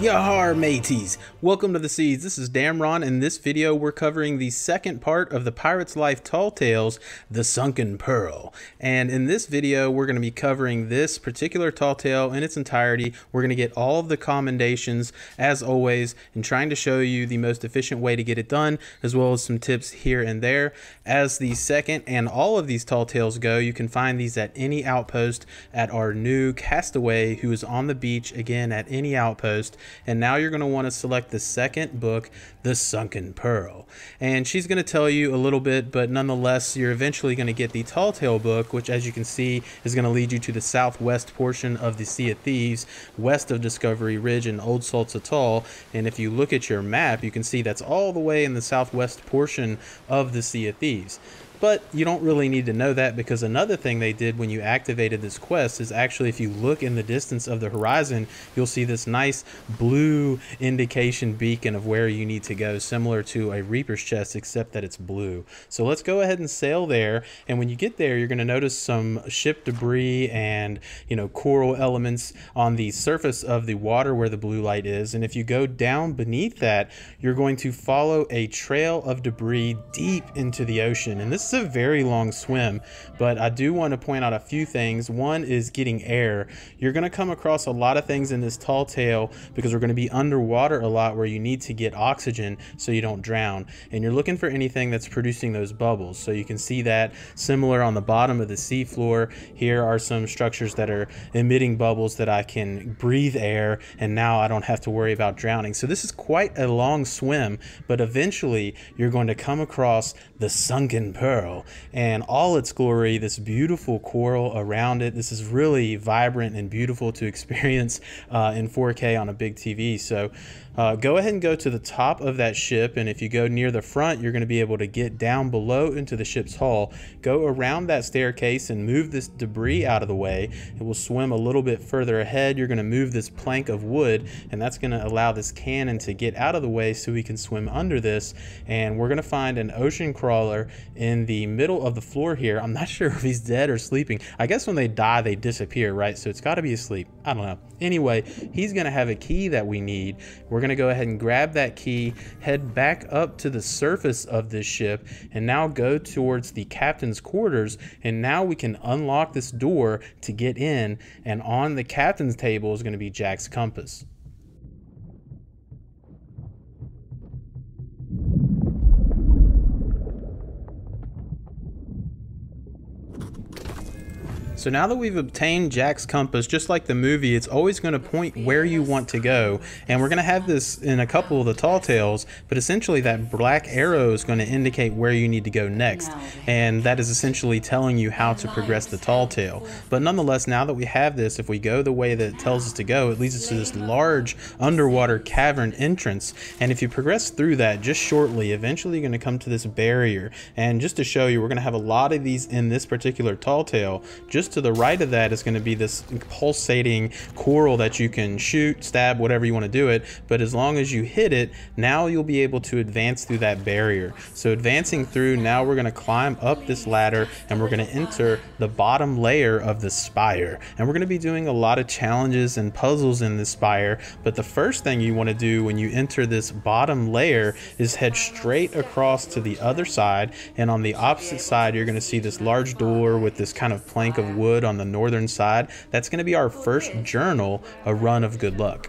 Yahar mateys! Welcome to the Seeds. This is Damron. In this video, we're covering the second part of the Pirate's Life Tall Tales, The Sunken Pearl. And in this video, we're going to be covering this particular tall tale in its entirety. We're going to get all of the commendations, as always, and trying to show you the most efficient way to get it done, as well as some tips here and there. As the second and all of these tall tales go, you can find these at any outpost at our new castaway who is on the beach, again, at any outpost and now you're going to want to select the second book, The Sunken Pearl. And she's going to tell you a little bit, but nonetheless, you're eventually going to get the Tall Tale book, which as you can see is going to lead you to the southwest portion of the Sea of Thieves, west of Discovery Ridge and Old Salts Atoll. And if you look at your map, you can see that's all the way in the southwest portion of the Sea of Thieves. But you don't really need to know that because another thing they did when you activated this quest is actually if you look in the distance of the horizon, you'll see this nice blue indication beacon of where you need to go, similar to a Reaper's chest, except that it's blue. So let's go ahead and sail there. And when you get there, you're going to notice some ship debris and, you know, coral elements on the surface of the water where the blue light is. And if you go down beneath that, you're going to follow a trail of debris deep into the ocean. And this is a very long swim, but I do want to point out a few things. One is getting air. You're going to come across a lot of things in this tall tale because we're going to be underwater a lot where you need to get oxygen so you don't drown. And you're looking for anything that's producing those bubbles. So you can see that similar on the bottom of the seafloor. Here are some structures that are emitting bubbles that I can breathe air and now I don't have to worry about drowning. So this is quite a long swim, but eventually you're going to come across the sunken pearl and all its glory, this beautiful coral around it. This is really vibrant and beautiful to experience uh, in 4K on a big TV. So uh, go ahead and go to the top of that ship and if you go near the front you're going to be able to get down below into the ship's hull. Go around that staircase and move this debris out of the way. It will swim a little bit further ahead. You're going to move this plank of wood and that's going to allow this cannon to get out of the way so we can swim under this. And we're going to find an ocean crawler in the middle of the floor here. I'm not sure if he's dead or sleeping. I guess when they die they disappear right? So it's got to be asleep. I don't know. Anyway he's going to have a key that we need. We're going going to go ahead and grab that key, head back up to the surface of this ship, and now go towards the captain's quarters. And now we can unlock this door to get in. And on the captain's table is going to be Jack's compass. So now that we've obtained Jack's compass, just like the movie, it's always going to point where you want to go. And we're going to have this in a couple of the tall tales, but essentially that black arrow is going to indicate where you need to go next. And that is essentially telling you how to progress the tall tale. But nonetheless, now that we have this, if we go the way that it tells us to go, it leads us to this large underwater cavern entrance. And if you progress through that just shortly, eventually you're going to come to this barrier. And just to show you, we're going to have a lot of these in this particular tall tale. Just just to the right of that is going to be this pulsating coral that you can shoot, stab, whatever you want to do it. But as long as you hit it, now you'll be able to advance through that barrier. So advancing through, now we're going to climb up this ladder and we're going to enter the bottom layer of the spire. And we're going to be doing a lot of challenges and puzzles in this spire. But the first thing you want to do when you enter this bottom layer is head straight across to the other side. And on the opposite side, you're going to see this large door with this kind of plank of wood on the northern side. That's going to be our oh, first journal, a run of good luck.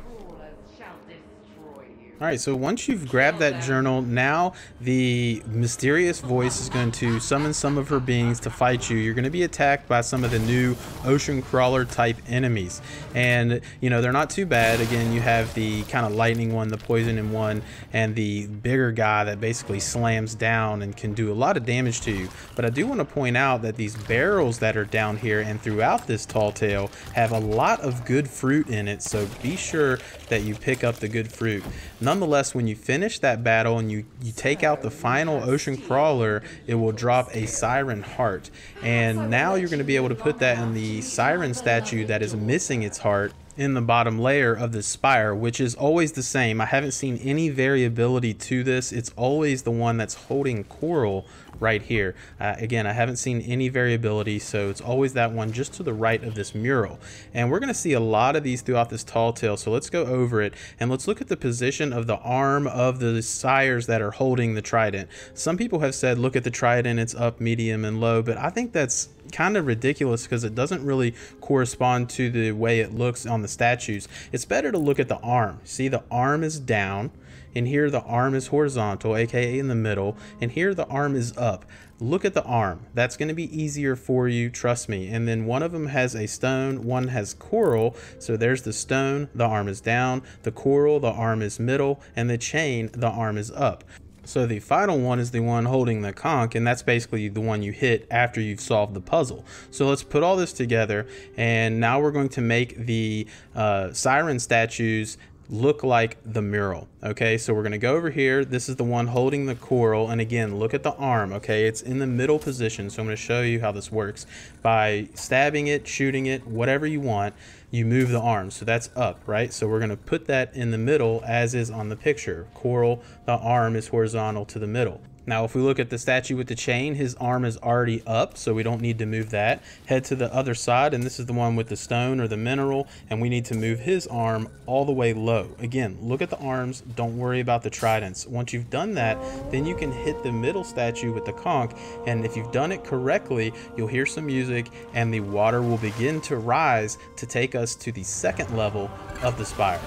All right, so once you've grabbed that journal, now the mysterious voice is going to summon some of her beings to fight you. You're going to be attacked by some of the new ocean crawler type enemies. And, you know, they're not too bad. Again, you have the kind of lightning one, the poisoning one, and the bigger guy that basically slams down and can do a lot of damage to you. But I do want to point out that these barrels that are down here and throughout this tall tale have a lot of good fruit in it. So be sure that you pick up the good fruit nonetheless, when you finish that battle and you, you take out the final ocean crawler, it will drop a siren heart. And now you're going to be able to put that in the siren statue that is missing its heart in the bottom layer of this spire, which is always the same. I haven't seen any variability to this. It's always the one that's holding coral right here. Uh, again, I haven't seen any variability, so it's always that one just to the right of this mural. And we're gonna see a lot of these throughout this tall tale, so let's go over it and let's look at the position of the arm of the sires that are holding the trident. Some people have said, look at the trident, it's up, medium, and low, but I think that's kind of ridiculous because it doesn't really correspond to the way it looks on the statues. It's better to look at the arm. See, the arm is down, and here the arm is horizontal, aka in the middle, and here the arm is up. Look at the arm. That's going to be easier for you, trust me. And then one of them has a stone, one has coral. So there's the stone, the arm is down, the coral, the arm is middle, and the chain, the arm is up. So the final one is the one holding the conch, and that's basically the one you hit after you've solved the puzzle. So let's put all this together, and now we're going to make the uh, siren statues look like the mural. Okay, so we're gonna go over here. This is the one holding the coral. And again, look at the arm, okay? It's in the middle position. So I'm gonna show you how this works. By stabbing it, shooting it, whatever you want, you move the arm. So that's up, right? So we're gonna put that in the middle as is on the picture. Coral, the arm is horizontal to the middle. Now, if we look at the statue with the chain, his arm is already up, so we don't need to move that. Head to the other side, and this is the one with the stone or the mineral, and we need to move his arm all the way low. Again, look at the arms, don't worry about the tridents. Once you've done that, then you can hit the middle statue with the conch, and if you've done it correctly, you'll hear some music, and the water will begin to rise to take us to the second level of the spire.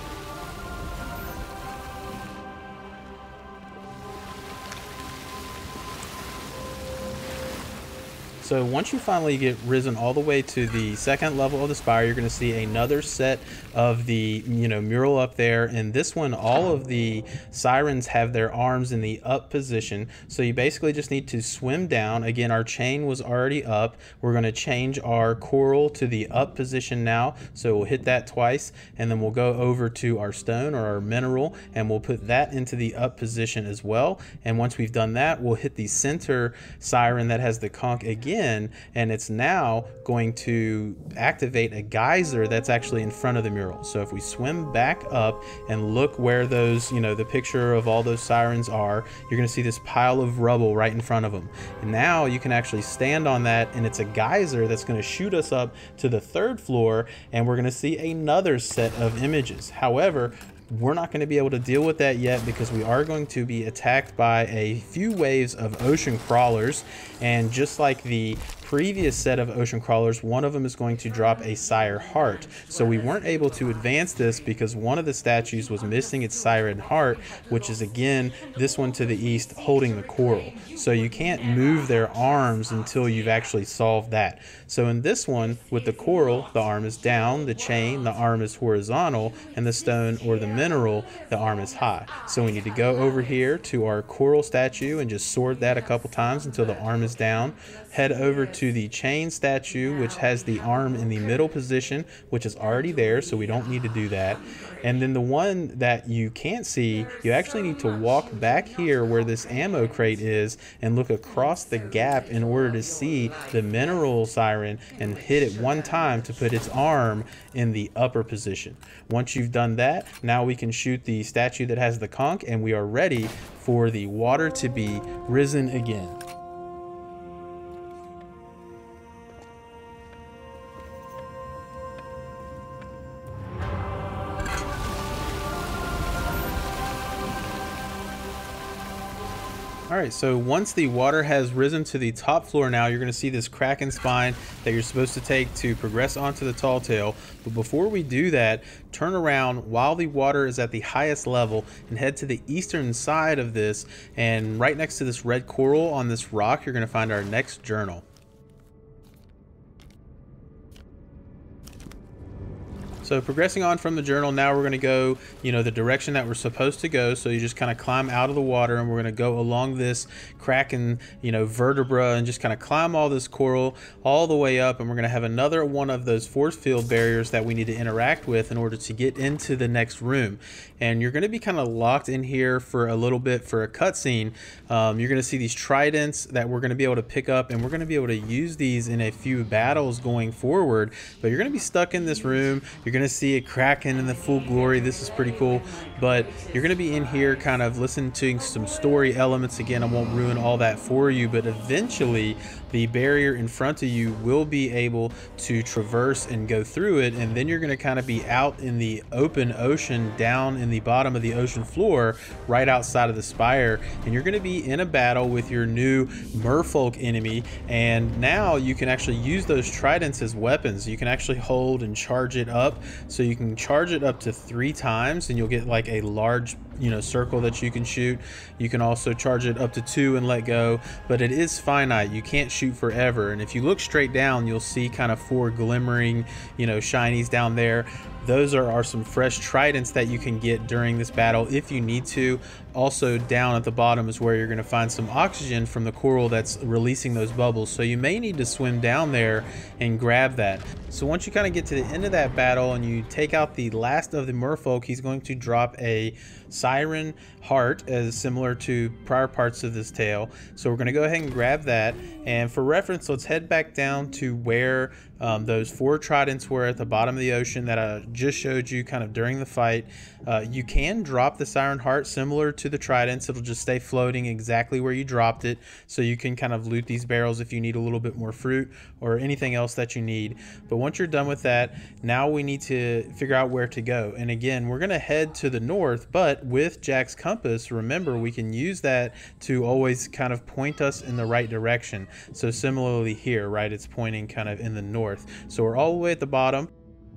So once you finally get risen all the way to the second level of the spire, you're going to see another set of the you know mural up there. And this one, all of the sirens have their arms in the up position. So you basically just need to swim down. Again, our chain was already up. We're going to change our coral to the up position now. So we'll hit that twice, and then we'll go over to our stone or our mineral, and we'll put that into the up position as well. And once we've done that, we'll hit the center siren that has the conch again and it's now going to activate a geyser that's actually in front of the mural. So if we swim back up and look where those, you know, the picture of all those sirens are, you're going to see this pile of rubble right in front of them. And now you can actually stand on that and it's a geyser that's going to shoot us up to the third floor and we're going to see another set of images. However, we're not going to be able to deal with that yet because we are going to be attacked by a few waves of ocean crawlers. And just like the previous set of ocean crawlers, one of them is going to drop a siren heart. So we weren't able to advance this because one of the statues was missing its siren heart, which is again, this one to the east holding the coral. So you can't move their arms until you've actually solved that. So in this one, with the coral, the arm is down, the chain, the arm is horizontal, and the stone or the mineral, the arm is high. So we need to go over here to our coral statue and just sword that a couple times until the arm is down. Head over to the chain statue, which has the arm in the middle position, which is already there, so we don't need to do that. And then the one that you can't see, you actually need to walk back here where this ammo crate is and look across the gap in order to see the mineral siren and hit it one time to put its arm in the upper position. Once you've done that, now we can shoot the statue that has the conch and we are ready for the water to be risen again. All right, so once the water has risen to the top floor now, you're gonna see this kraken spine that you're supposed to take to progress onto the tall tale. But before we do that, turn around while the water is at the highest level and head to the eastern side of this. And right next to this red coral on this rock, you're gonna find our next journal. So progressing on from the journal, now we're going to go, you know, the direction that we're supposed to go. So you just kind of climb out of the water and we're going to go along this kraken, you know, vertebra and just kind of climb all this coral all the way up. And we're going to have another one of those force field barriers that we need to interact with in order to get into the next room. And you're going to be kind of locked in here for a little bit for a cutscene. Um, you're going to see these tridents that we're going to be able to pick up and we're going to be able to use these in a few battles going forward. But you're going to be stuck in this room. You're going going to see it Kraken in the full glory. This is pretty cool. But you're going to be in here kind of listening to some story elements. Again, I won't ruin all that for you, but eventually the barrier in front of you will be able to traverse and go through it. And then you're going to kind of be out in the open ocean down in the bottom of the ocean floor right outside of the spire. And you're going to be in a battle with your new merfolk enemy. And now you can actually use those tridents as weapons. You can actually hold and charge it up. So you can charge it up to three times and you'll get like a large you know circle that you can shoot. You can also charge it up to two and let go but it is finite. You can't shoot forever. And if you look straight down you'll see kind of four glimmering you know shinies down there. Those are, are some fresh tridents that you can get during this battle if you need to. Also down at the bottom is where you're going to find some oxygen from the coral that's releasing those bubbles. So you may need to swim down there and grab that. So once you kind of get to the end of that battle and you take out the last of the merfolk, he's going to drop a siren heart as similar to prior parts of this tale. So we're going to go ahead and grab that. And for reference, let's head back down to where um, those four tridents were at the bottom of the ocean that I just showed you kind of during the fight. Uh, you can drop the siren heart similar to the tridents. It'll just stay floating exactly where you dropped it. So you can kind of loot these barrels if you need a little bit more fruit or anything else that you need. But once you're done with that, now we need to figure out where to go. And again, we're going to head to the north, but with Jack's compass, remember we can use that to always kind of point us in the right direction. So similarly here, right, it's pointing kind of in the north. So we're all the way at the bottom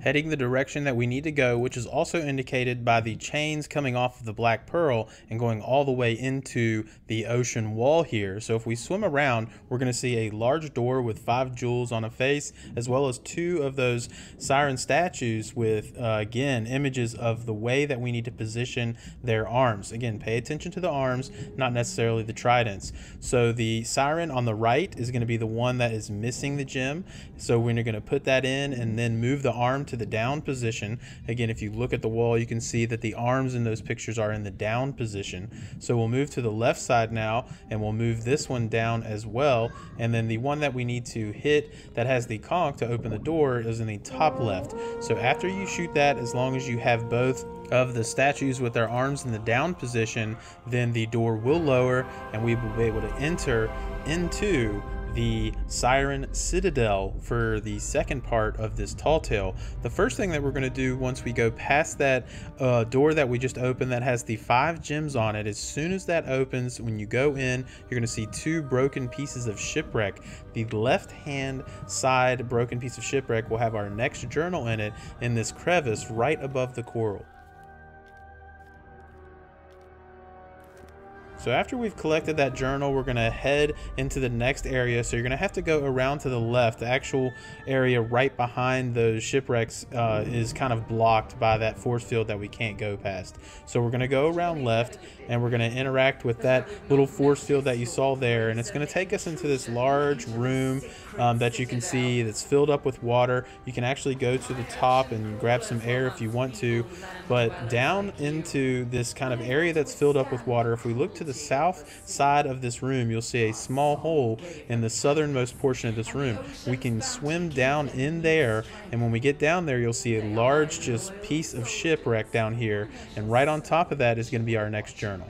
heading the direction that we need to go, which is also indicated by the chains coming off of the Black Pearl and going all the way into the ocean wall here. So if we swim around, we're going to see a large door with five jewels on a face, as well as two of those siren statues with, uh, again, images of the way that we need to position their arms. Again, pay attention to the arms, not necessarily the tridents. So the siren on the right is going to be the one that is missing the gem. So we're going to put that in and then move the to the down position. Again, if you look at the wall, you can see that the arms in those pictures are in the down position. So we'll move to the left side now, and we'll move this one down as well. And then the one that we need to hit that has the conch to open the door is in the top left. So after you shoot that, as long as you have both of the statues with their arms in the down position, then the door will lower and we will be able to enter into the Siren Citadel for the second part of this tall tale. The first thing that we're going to do once we go past that uh, door that we just opened that has the five gems on it, as soon as that opens, when you go in, you're going to see two broken pieces of shipwreck. The left hand side broken piece of shipwreck will have our next journal in it in this crevice right above the coral. So after we've collected that journal, we're going to head into the next area. So you're going to have to go around to the left. The actual area right behind those shipwrecks uh, is kind of blocked by that force field that we can't go past. So we're going to go around left and we're going to interact with that little force field that you saw there. And it's going to take us into this large room um, that you can see that's filled up with water. You can actually go to the top and grab some air if you want to. But down into this kind of area that's filled up with water, if we look to the south side of this room, you'll see a small hole in the southernmost portion of this room. We can swim down in there, and when we get down there, you'll see a large just piece of shipwreck down here. And right on top of that is going to be our next journal.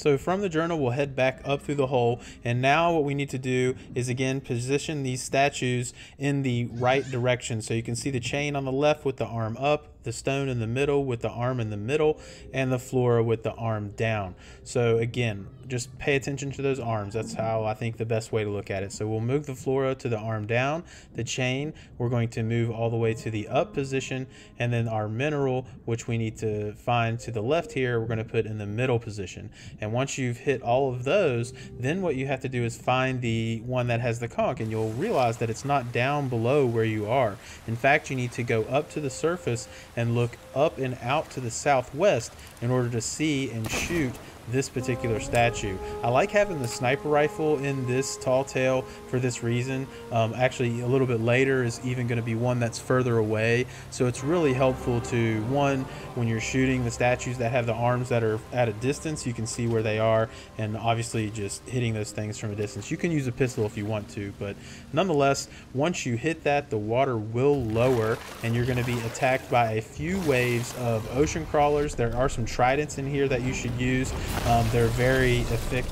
So from the journal, we'll head back up through the hole. And now what we need to do is again, position these statues in the right direction. So you can see the chain on the left with the arm up, the stone in the middle with the arm in the middle and the flora with the arm down. So again, just pay attention to those arms. That's how I think the best way to look at it. So we'll move the flora to the arm down, the chain, we're going to move all the way to the up position, and then our mineral, which we need to find to the left here, we're going to put in the middle position. And once you've hit all of those, then what you have to do is find the one that has the conch, and you'll realize that it's not down below where you are. In fact, you need to go up to the surface and look up and out to the southwest in order to see and shoot this particular statue. I like having the sniper rifle in this tall tale for this reason. Um, actually, a little bit later is even going to be one that's further away. So it's really helpful to, one, when you're shooting the statues that have the arms that are at a distance, you can see where they are. And obviously just hitting those things from a distance. You can use a pistol if you want to, but nonetheless, once you hit that, the water will lower and you're going to be attacked by a few waves of ocean crawlers. There are some tridents in here that you should use. Um, they're very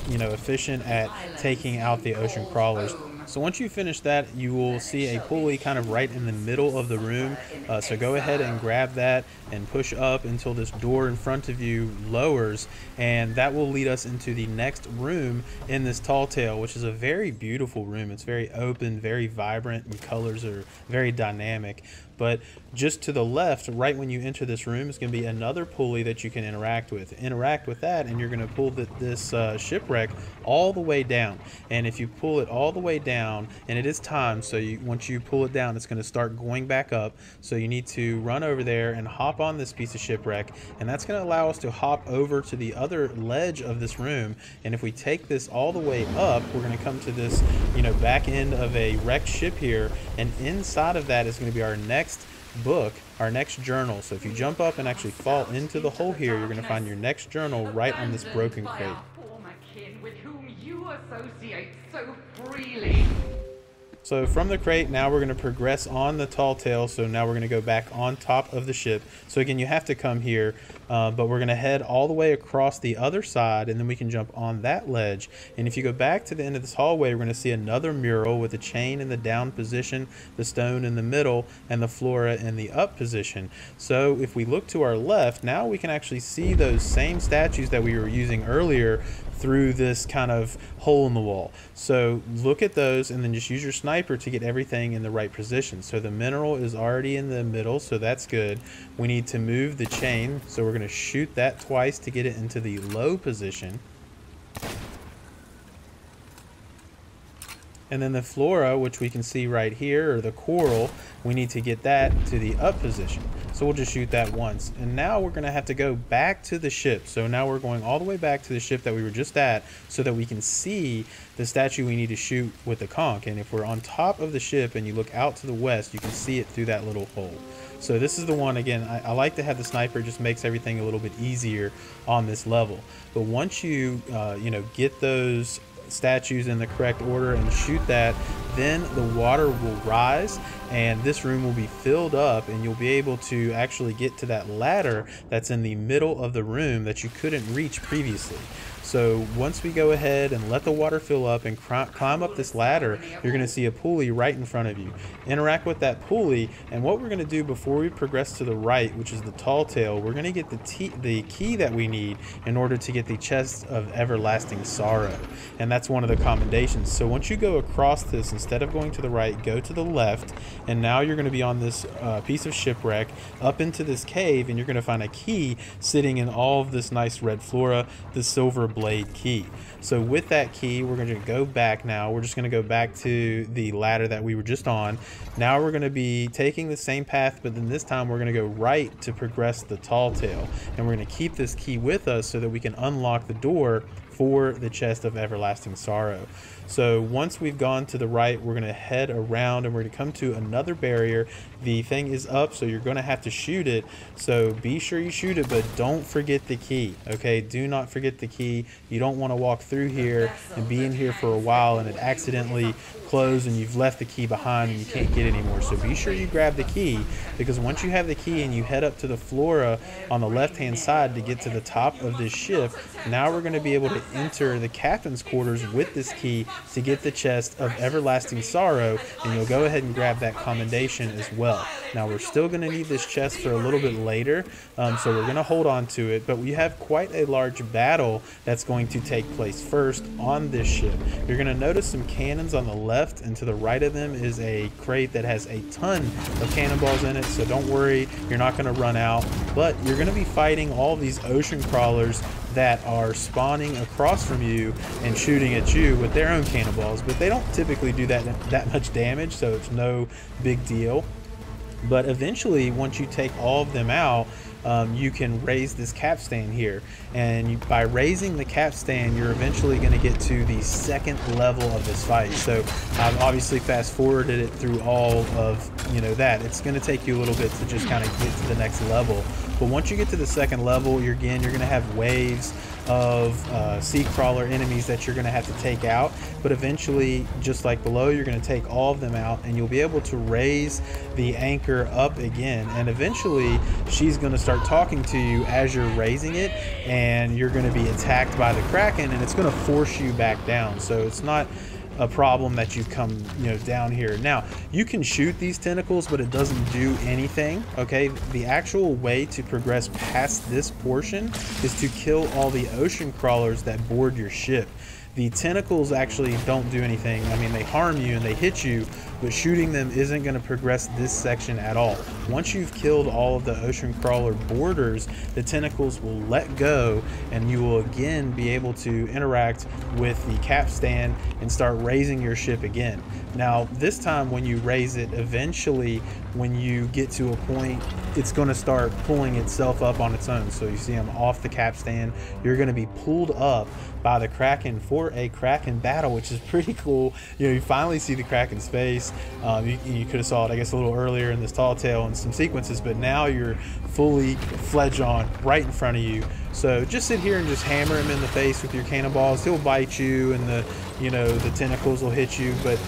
you know, efficient at taking out the ocean crawlers. So once you finish that, you will see a pulley kind of right in the middle of the room. Uh, so go ahead and grab that and push up until this door in front of you lowers. And that will lead us into the next room in this tall tale, which is a very beautiful room. It's very open, very vibrant, and colors are very dynamic. But just to the left, right when you enter this room, is going to be another pulley that you can interact with. Interact with that, and you're going to pull the, this uh, shipwreck all the way down. And if you pull it all the way down, and it is timed, so you, once you pull it down, it's going to start going back up. So you need to run over there and hop on this piece of shipwreck, and that's going to allow us to hop over to the other ledge of this room. And if we take this all the way up, we're going to come to this, you know, back end of a wrecked ship here, and inside of that is going to be our next book, our next journal. So if you jump up and actually fall into the hole here, you're going to find your next journal right on this broken crate. With whom you associate so freely. So from the crate, now we're going to progress on the tall tale. So now we're going to go back on top of the ship. So again, you have to come here, uh, but we're going to head all the way across the other side, and then we can jump on that ledge. And if you go back to the end of this hallway, we're going to see another mural with a chain in the down position, the stone in the middle, and the flora in the up position. So if we look to our left, now we can actually see those same statues that we were using earlier through this kind of hole in the wall. So look at those and then just use your sniper to get everything in the right position. So the mineral is already in the middle, so that's good. We need to move the chain, so we're going to shoot that twice to get it into the low position. And then the flora, which we can see right here, or the coral, we need to get that to the up position. So we'll just shoot that once. And now we're gonna have to go back to the ship. So now we're going all the way back to the ship that we were just at so that we can see the statue we need to shoot with the conch. And if we're on top of the ship and you look out to the west, you can see it through that little hole. So this is the one, again, I, I, like to have the sniper, just makes everything a little bit easier on this level. But once you, uh, you know, get those statues in the correct order and shoot that, then the water will rise and this room will be filled up and you'll be able to actually get to that ladder that's in the middle of the room that you couldn't reach previously. So once we go ahead and let the water fill up and climb up this ladder, you're going to see a pulley right in front of you. Interact with that pulley, and what we're going to do before we progress to the right, which is the tall tale, we're going to get the, the key that we need in order to get the chest of everlasting sorrow. And that's one of the commendations. So once you go across this, instead of going to the right, go to the left, and now you're going to be on this uh, piece of shipwreck up into this cave, and you're going to find a key sitting in all of this nice red flora, the silver blade key. So with that key, we're going to go back now. We're just going to go back to the ladder that we were just on. Now we're going to be taking the same path, but then this time we're going to go right to progress the tall tale. And we're going to keep this key with us so that we can unlock the door for the chest of everlasting sorrow. So once we've gone to the right, we're going to head around and we're going to come to another barrier. The thing is up, so you're going to have to shoot it. So be sure you shoot it, but don't forget the key. Okay, do not forget the key. You don't want to walk through here and be in here for a while and it accidentally close and you've left the key behind and you can't get anymore. So be sure you grab the key because once you have the key and you head up to the flora on the left hand side to get to the top of this ship, now we're going to be able to enter the captain's quarters with this key to get the chest of everlasting sorrow and you'll go ahead and grab that commendation as well. Now we're still going to need this chest for a little bit later, um, so we're going to hold on to it, but we have quite a large battle that's going to take place first on this ship. You're going to notice some cannons on the left left and to the right of them is a crate that has a ton of cannonballs in it so don't worry you're not going to run out. But you're going to be fighting all these ocean crawlers that are spawning across from you and shooting at you with their own cannonballs but they don't typically do that that much damage so it's no big deal. But eventually once you take all of them out um, you can raise this capstan here. And you, by raising the capstan, you're eventually going to get to the second level of this fight. So I've obviously fast forwarded it through all of, you know, that. It's going to take you a little bit to just kind of get to the next level. But once you get to the second level, you're again, you're going to have waves of uh, sea crawler enemies that you're going to have to take out. But eventually, just like below, you're going to take all of them out and you'll be able to raise the anchor up again. And eventually, she's going to start talking to you as you're raising it and you're going to be attacked by the Kraken and it's going to force you back down. So it's not a problem that you come you know down here. Now you can shoot these tentacles but it doesn't do anything okay? The actual way to progress past this portion is to kill all the ocean crawlers that board your ship. The tentacles actually don't do anything. I mean, they harm you and they hit you, but shooting them isn't going to progress this section at all. Once you've killed all of the ocean crawler boarders, the tentacles will let go and you will again be able to interact with the capstan and start raising your ship again. Now, this time when you raise it, eventually when you get to a point, it's going to start pulling itself up on its own. So you see I'm off the capstan. You're going to be pulled up by the Kraken for a Kraken battle, which is pretty cool. You know, you finally see the Kraken's face. Um, you, you could have saw it, I guess, a little earlier in this tall tale and some sequences, but now you're fully fledged on right in front of you. So just sit here and just hammer him in the face with your cannonballs. He'll bite you, and the you know the tentacles will hit you, but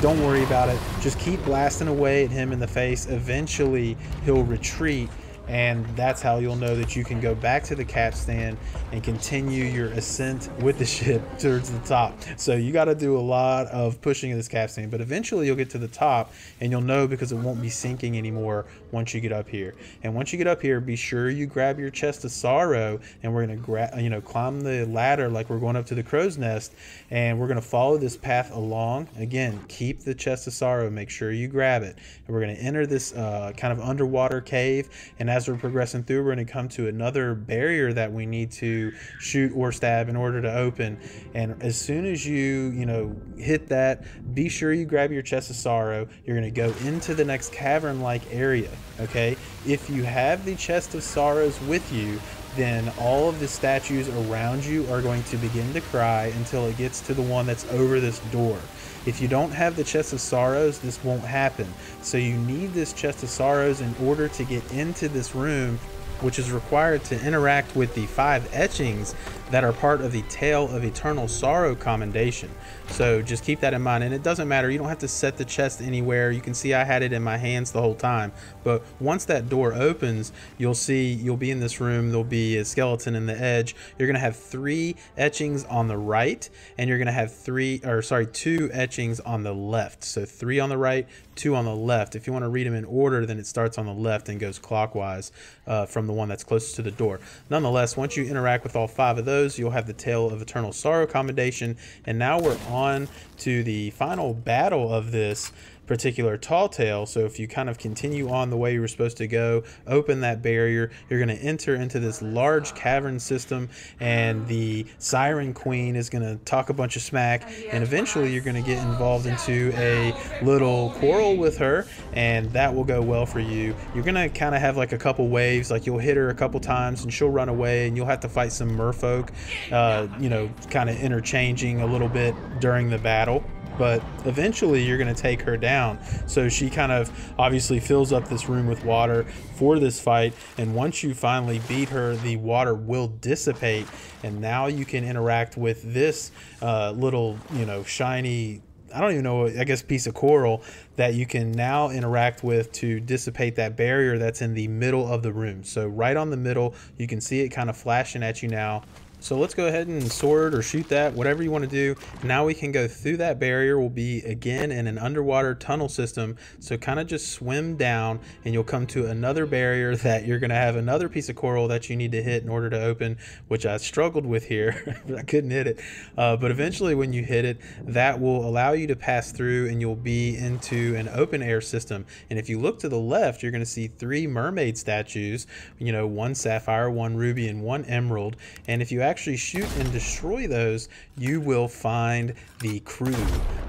don't worry about it. Just keep blasting away at him in the face. Eventually, he'll retreat and that's how you'll know that you can go back to the capstan and continue your ascent with the ship towards the top. So you got to do a lot of pushing of this capstan, but eventually you'll get to the top and you'll know because it won't be sinking anymore once you get up here. And once you get up here, be sure you grab your chest of sorrow and we're going to grab, you know, climb the ladder like we're going up to the crow's nest and we're going to follow this path along. Again, keep the chest of sorrow, make sure you grab it. And we're going to enter this uh, kind of underwater cave and as we're progressing through, we're going to come to another barrier that we need to shoot or stab in order to open. And as soon as you, you know, hit that, be sure you grab your chest of sorrow. You're going to go into the next cavern-like area, okay? If you have the chest of sorrows with you, then all of the statues around you are going to begin to cry until it gets to the one that's over this door. If you don't have the chest of sorrows, this won't happen. So you need this chest of sorrows in order to get into this room which is required to interact with the five etchings that are part of the Tale of Eternal Sorrow commendation. So just keep that in mind. And it doesn't matter. You don't have to set the chest anywhere. You can see I had it in my hands the whole time. But once that door opens, you'll see you'll be in this room. There'll be a skeleton in the edge. You're going to have three etchings on the right, and you're going to have three, or sorry, two etchings on the left. So three on the right, two on the left. If you want to read them in order, then it starts on the left and goes clockwise uh, from the one that's closest to the door. Nonetheless, once you interact with all five of those, you'll have the Tale of Eternal Sorrow commendation. And now we're on to the final battle of this particular tall tale. So if you kind of continue on the way you were supposed to go, open that barrier, you're going to enter into this large cavern system, and the Siren Queen is going to talk a bunch of smack, and eventually you're going to get involved into a little quarrel with her, and that will go well for you. You're going to kind of have like a couple waves, like you'll hit her a couple times, and she'll run away, and you'll have to fight some merfolk, uh, you know, kind of interchanging a little bit during the battle but eventually you're going to take her down. So she kind of obviously fills up this room with water for this fight. And once you finally beat her, the water will dissipate. And now you can interact with this uh, little, you know, shiny. I don't even know, I guess, piece of coral that you can now interact with to dissipate that barrier that's in the middle of the room. So, right on the middle, you can see it kind of flashing at you now. So let's go ahead and sword or shoot that, whatever you want to do. Now we can go through that barrier. We'll be again in an underwater tunnel system. So kind of just swim down and you'll come to another barrier that you're going to have another piece of coral that you need to hit in order to open, which I struggled with here. I couldn't hit it. Uh, but eventually when you hit it, that will allow you to pass through and you'll be into an open air system. And if you look to the left, you're going to see three mermaid statues, you know, one sapphire, one ruby, and one emerald. And if you actually actually shoot and destroy those, you will find the crew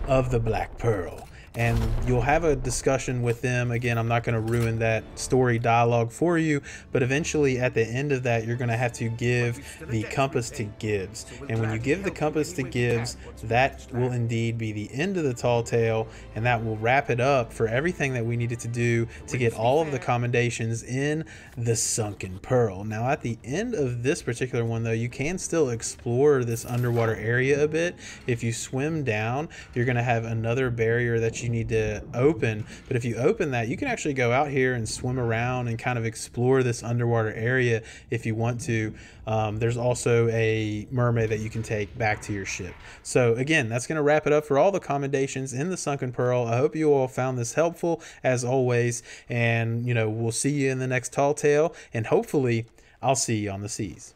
of the Black Pearl. And you'll have a discussion with them. Again, I'm not going to ruin that story dialogue for you, but eventually at the end of that, you're going to have to give the compass to Gibbs. And when you give the compass to Gibbs, that will indeed be the end of the tall tale, and that will wrap it up for everything that we needed to do to get all of the commendations in the Sunken Pearl. Now, at the end of this particular one, though, you can still explore this underwater area a bit. If you swim down, you're going to have another barrier that you need to open. But if you open that, you can actually go out here and swim around and kind of explore this underwater area if you want to. Um, there's also a mermaid that you can take back to your ship. So again, that's going to wrap it up for all the commendations in the Sunken Pearl. I hope you all found this helpful as always. And, you know, we'll see you in the next Tall Tale. And hopefully, I'll see you on the seas.